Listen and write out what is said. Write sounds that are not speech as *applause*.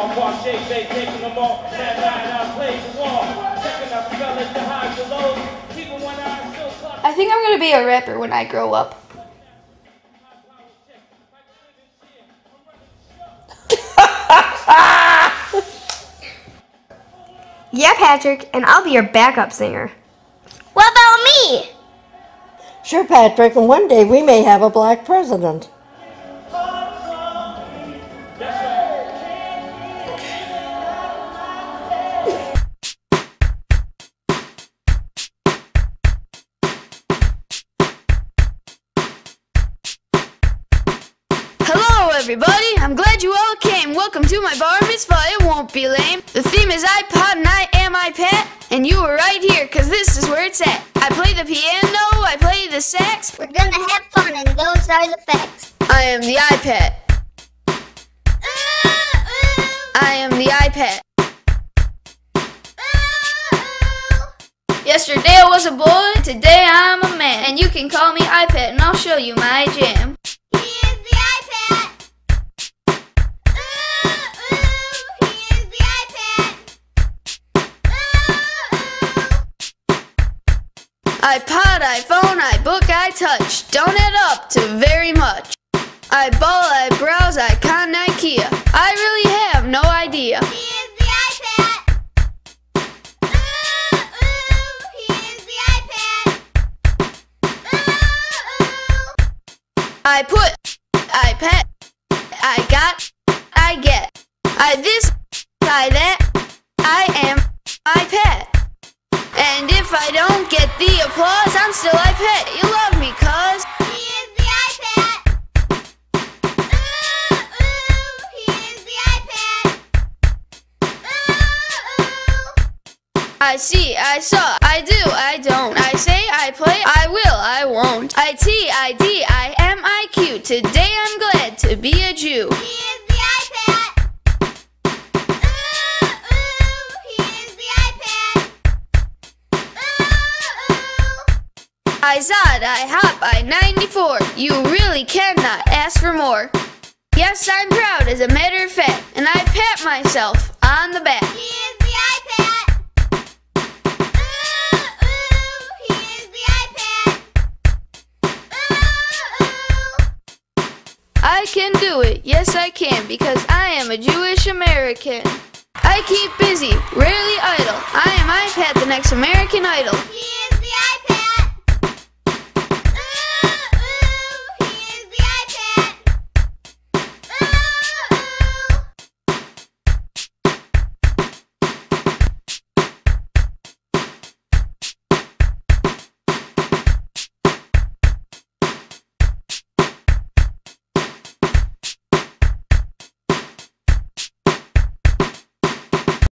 all bar shake, they taking them all. That night I played the wall. Checking out fellas, the highs, the lows. Even when I still clock. I think I'm gonna be a rapper when I grow up. *laughs* Yeah, Patrick, and I'll be your backup singer. What about me? Sure, Patrick, and one day we may have a black president. Everybody. I'm glad you all came. Welcome to my bar mitzvah. It won't be lame. The theme is iPod and I am iPad. And you were right here, cause this is where it's at. I play the piano, I play the sax. We're gonna have fun and those are the facts. I am the iPad. I am the iPad. Yesterday I was a boy, today I'm a man. And you can call me iPad and I'll show you my jam. iPod, iPhone, iBook, iTouch. Don't add up to very much. I ball, I browse, I con IKEA. I really have no idea. He is the iPad. Ooh, ooh, he is the iPad. Ooh, ooh. I put, I pet, I got, I get. I this, I that, applause, I'm still I pet. You love me, cuz. He is the iPad. Ooh, ooh, he is the iPad. Ooh, ooh. I see, I saw, I do, I don't. I say, I play, I will, I won't. I T, I D, I M, I Q. Today I'm glad to be a Jew. Ooh. I zod, I hop, I 94. You really cannot ask for more. Yes, I'm proud as a matter of fact, and I pat myself on the back. He is the iPad. Ooh, ooh, he is the iPad. Ooh, ooh. I can do it, yes I can, because I am a Jewish American. I keep busy, rarely idle. I am iPad, the next American Idol. He